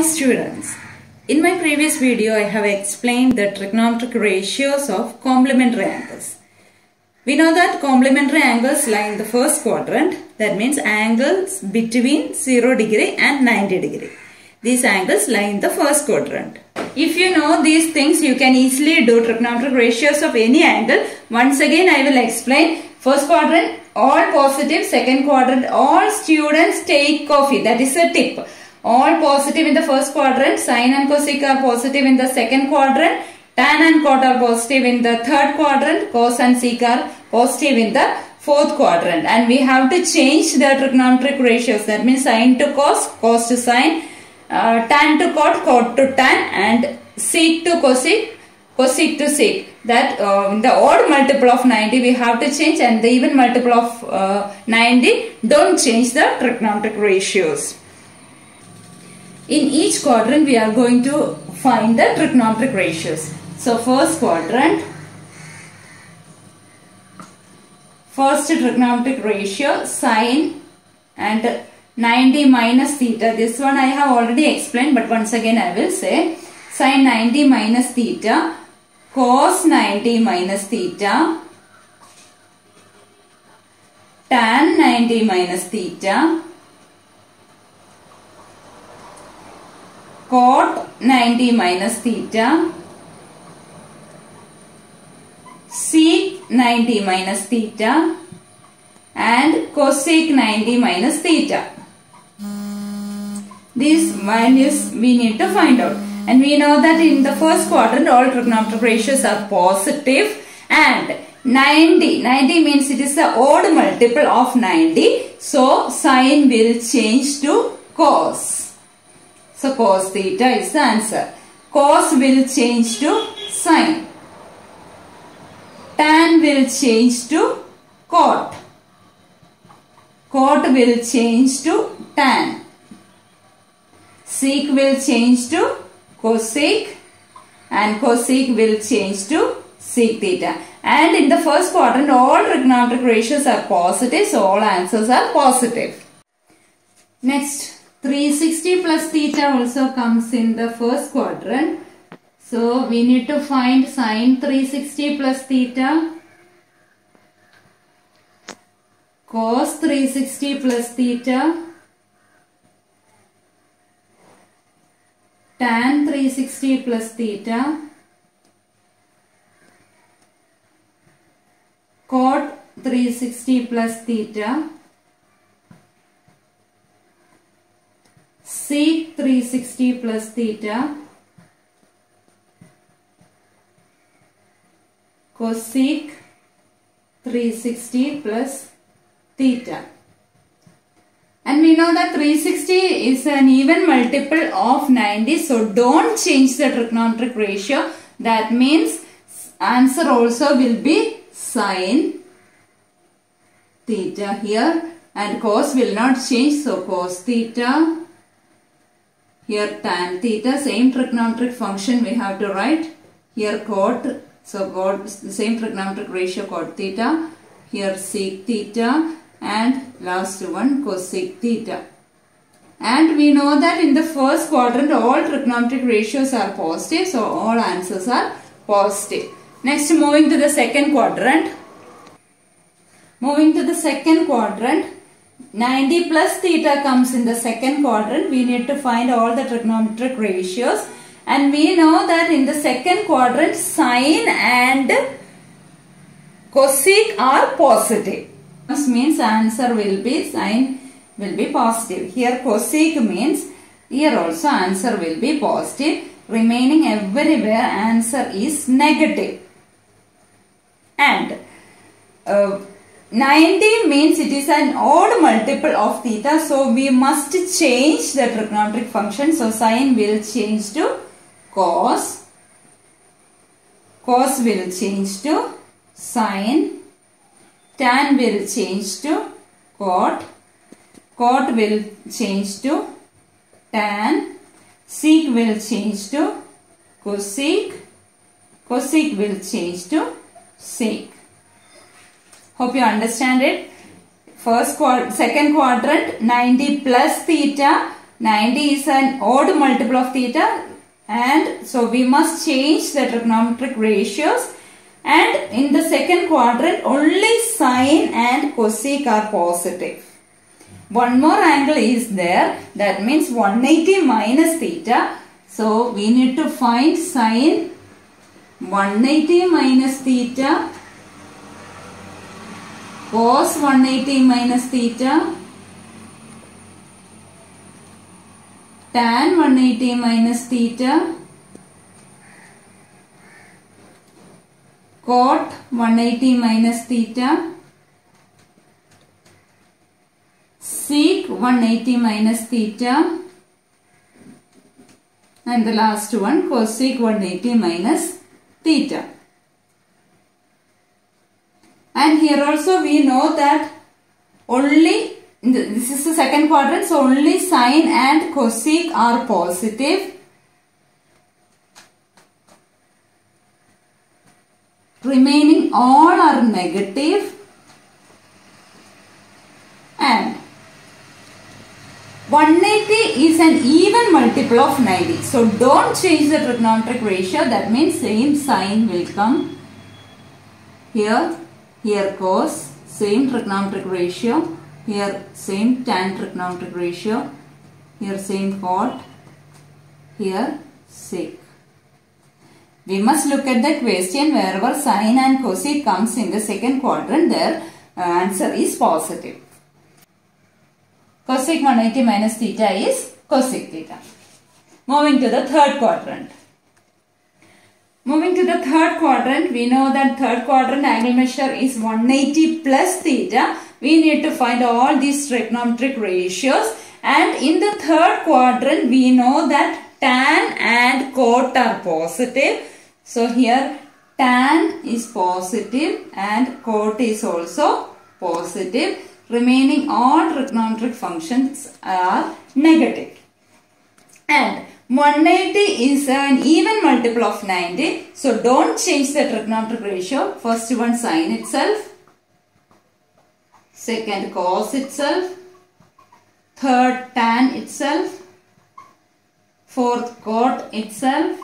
Hi students. In my previous video I have explained the trigonometric ratios of complementary angles. We know that complementary angles lie in the first quadrant that means angles between 0 degree and 90 degree. These angles lie in the first quadrant. If you know these things you can easily do trigonometric ratios of any angle. Once again I will explain first quadrant all positive second quadrant all students take coffee that is a tip all positive in the first quadrant sine and cosec are positive in the second quadrant tan and cot are positive in the third quadrant cos and sec are positive in the fourth quadrant. And we have to change the trigonometric ratios. That means sine to cos cos to sine uh, tan to cot cot to tan and sec to cosec cosec to sec. That uh, the odd multiple of 90 we have to change and the even multiple of uh, 90 don't change the trigonometric ratios. In each quadrant we are going to find the trigonometric ratios. So first quadrant first trigonometric ratio sine and 90 minus theta this one I have already explained but once again I will say sine 90 minus theta cos 90 minus theta tan 90 minus theta cot 90 minus theta sec 90 minus theta and cosec 90 minus theta. These values we need to find out. And we know that in the first quadrant all trigonometric ratios are positive and 90, 90 means it is the odd multiple of 90. So sine will change to cos. So cos theta is the answer. Cos will change to sine. Tan will change to cot. Cot will change to tan. Sec will change to cosec and cosec will change to sec theta. And in the first quadrant all trigonometric ratios are positive so all answers are positive. Next 360 plus theta also comes in the first quadrant. So we need to find sine 360 plus theta cos 360 plus theta tan 360 plus theta cot 360 plus theta sec 360 plus theta cosec 360 plus theta. And we know that 360 is an even multiple of 90 so don't change the trigonometric ratio. That means answer also will be sine theta here and cos will not change so cos theta here tan theta same trigonometric function we have to write. Here cot so cot same trigonometric ratio cot theta. Here sec theta and last one cosec theta. And we know that in the first quadrant all trigonometric ratios are positive so all answers are positive. Next moving to the second quadrant. Moving to the second quadrant 90 plus theta comes in the second quadrant. We need to find all the trigonometric ratios. And we know that in the second quadrant sine and cosec are positive. This means answer will be sine will be positive. Here cosec means here also answer will be positive. Remaining everywhere answer is negative. and uh, 90 means it is an odd multiple of theta so we must change the trigonometric function. So sine will change to cos cos will change to sine tan will change to cot cot will change to tan sec will change to cosec cosec will change to sec Hope you understand it. First quad second quadrant 90 plus theta 90 is an odd multiple of theta and so we must change the trigonometric ratios and in the second quadrant only sine and cosec are positive. One more angle is there that means 180 minus theta. So we need to find sine 180 minus theta cos 180 minus theta tan 180 minus theta cot 180 minus theta sec 180 minus theta and the last one cosec 180 minus theta. And here also we know that only this is the second quadrant so only sine and cosec are positive. Remaining all are negative and 180 is an even multiple of 90. So don't change the trigonometric ratio. That means same sine will come here, here cos, same trigonometric ratio, here same tan trigonometric ratio, here same cot, here sec. We must look at the question wherever sine and cosec comes in the second quadrant, their uh, answer is positive. Cosec 180 minus theta is cosec theta. Moving to the third quadrant. Moving to the third quadrant, we know that third quadrant angle measure is 180 plus theta. We need to find all these trigonometric ratios and in the third quadrant we know that tan and cot are positive. So here tan is positive and cot is also positive. Remaining all trigonometric functions are negative. And 180 is an even multiple of 90. So don't change the trigonometric ratio. First one sine itself. Second cos itself. Third tan itself. Fourth cot itself.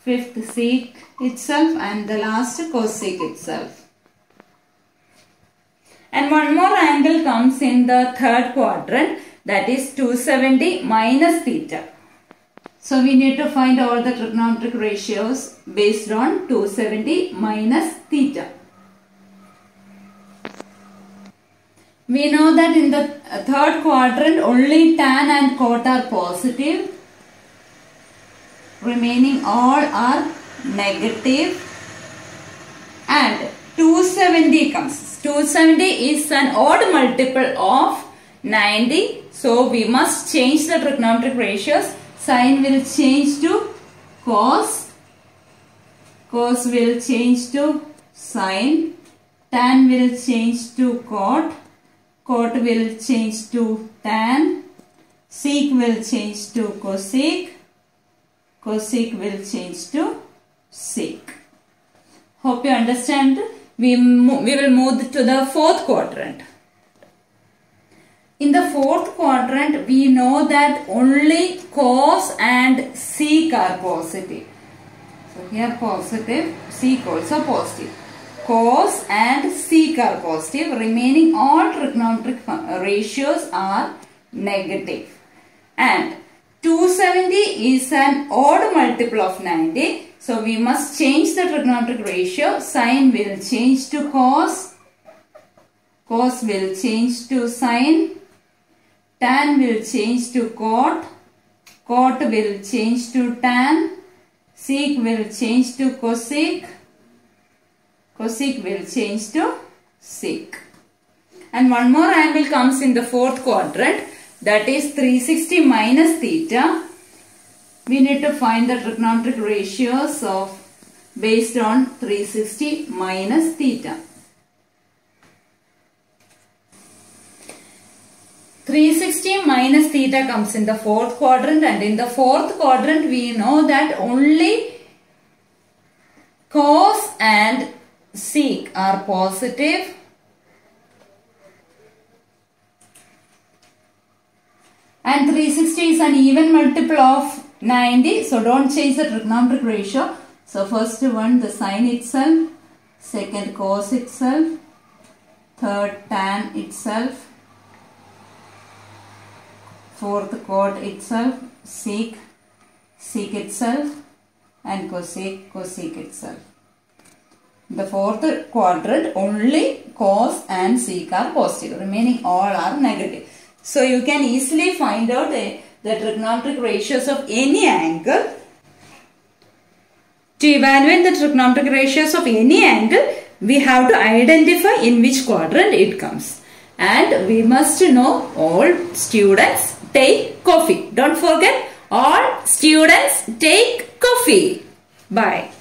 Fifth sec itself and the last cosec itself. And one more angle comes in the third quadrant that is 270 minus theta. So we need to find all the trigonometric ratios based on 270 minus theta. We know that in the third quadrant only tan and cot are positive. Remaining all are negative. And 270 comes. 270 is an odd multiple of 90. So we must change the trigonometric ratios. Sine will change to cos. Cos will change to sine. Tan will change to cot. Cot will change to tan. Sec will change to cosec. Cosec will change to sec. Hope you understand. We, we will move to the fourth quadrant. In the fourth quadrant, we know that only cos and sec are positive. So here positive, sec also positive. Cos and sec are positive. Remaining all trigonometric uh, ratios are negative. And 270 is an odd multiple of 90. So we must change the trigonometric ratio. Sine will change to cos. Cos will change to sine. Tan will change to cot. Cot will change to tan. Sec will change to cosec. Cosec will change to sec. And one more angle comes in the fourth quadrant. That is 360 minus theta. We need to find the trigonometric ratios of based on 360 minus theta. 360 minus theta comes in the fourth quadrant and in the fourth quadrant we know that only cos and sec are positive. And 360 is an even multiple of 90 so don't change the trigonometric ratio. So first one the sine itself second cos itself third tan itself fourth cot itself sec sec itself and cosec cosec itself the fourth quadrant only cos and sec are positive remaining all are negative so you can easily find out the, the trigonometric ratios of any angle. To evaluate the trigonometric ratios of any angle, we have to identify in which quadrant it comes. And we must know all students take coffee. Don't forget all students take coffee. Bye.